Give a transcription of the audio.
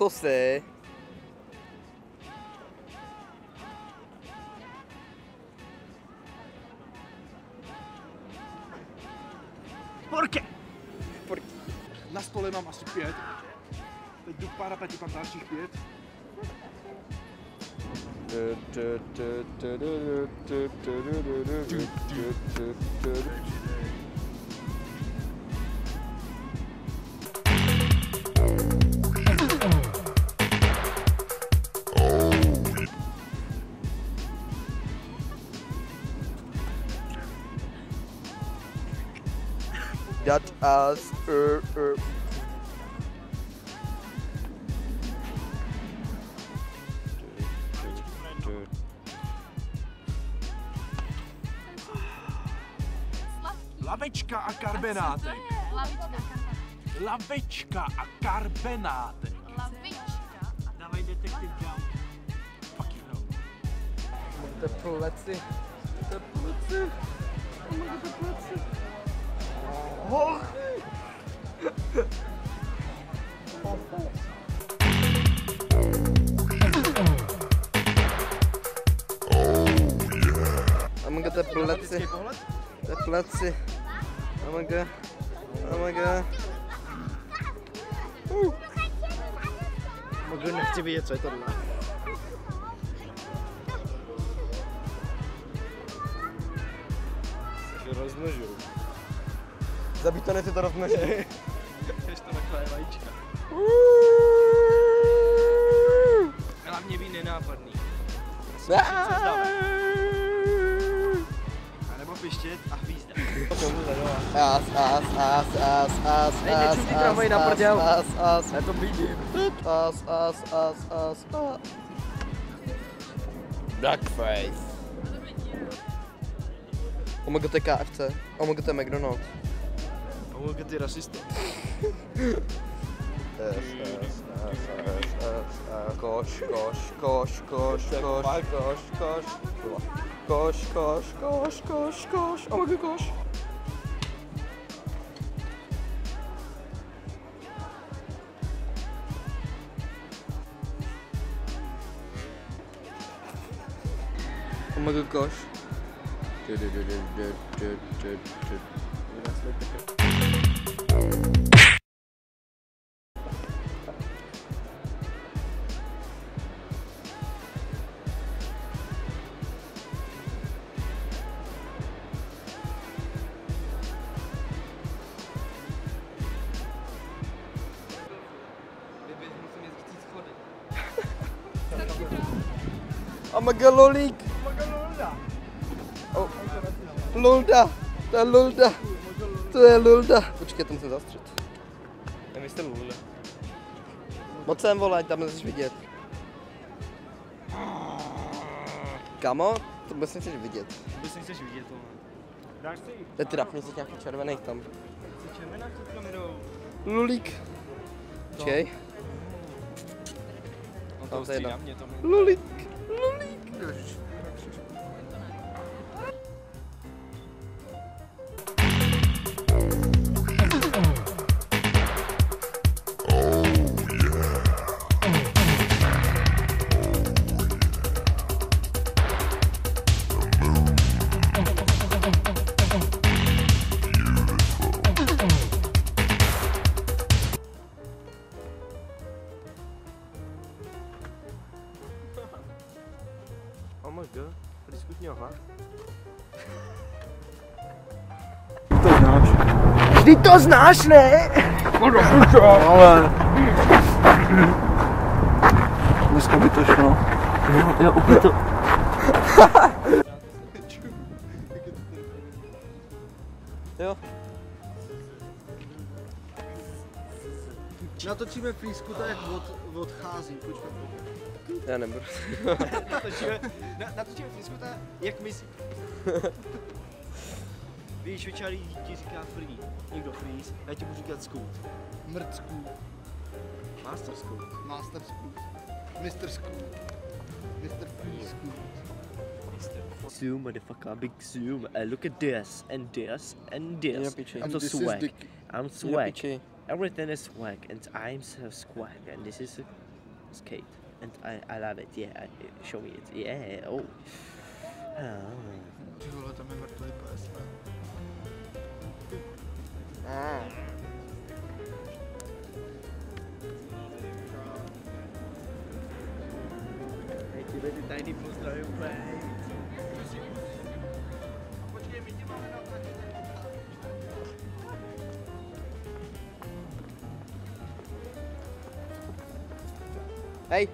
Jose. Porke! Por- Na stole mám asi pět. Teď jdu pár pěti, tam dalších pět. That as er, er. Lavečka a karbenátek. Lavička. Lavečka a karbenátek. Lavička. Dávaj detektiv down. Fuck you know. Te pleci. Te pleci. Te pleci. Oh. oh. Among the plecy. Te plecy. The Among Mogę na ciebie je coś torna. Się rozmnożył. Zabít to nechci to rozmnožit. Ještě to takové vajíčka. Hlavně být nenápadný. A nebo pištět a hvízdat. As, as, as, as, as, as, as, na as, prdel. as, as, Já to vidím. as, as, as, as, as. Blackface. Omega to je Hugo que te racista. Koş koş koş koş koş koş koş koş koş koş koş koş ama koş. koş. Oh my gosh. Dude, dude, dude, dude, dude, dude, dude. Koš. Omega lolík. Oh. Lulda. To je Lulda. To je Lulda. Počkej, tam se zastřet. Nemyslíte lule. Moc sem volaj, tam musíš vidět. Kamo, to vůbec nechceš vidět. Vůbec nechceš vidět tohle. Dáš si? To je trapně z nějakých červených tam. Jsi červená před kamerou. Lulík. Počkej. No Tam to to je to. Lulík. Lulík. Oh diskutně aha. Vždyť to znáš, ne? Ale... Dneska by to šlo. Jo, jo, úplně to. Jo. Natočíme flísku, tak jak od, odchází. Počkej. Já nebudu. Natočíme, na, natočíme flísku, tak jak myslí. Víš, Švýcarý ti říká free. Někdo freeze, já ti budu říkat scoot. Mrcku. Master scoot. Master Scoot. Mr. Scoot. Mr. Free Scoot. Zoom, motherfucker, big zoom. Uh, look at this, and this, and this. I'm And so this is swag. the- I'm swag. Piči. Everything is swag, and I'm so swag, and this is skate, and I, I love it. Yeah, I- show me it. Yeah. Oh. Ah. Ty vole, tam je mrtvý pes. Hey, ti ty tajný pozdravy 哎。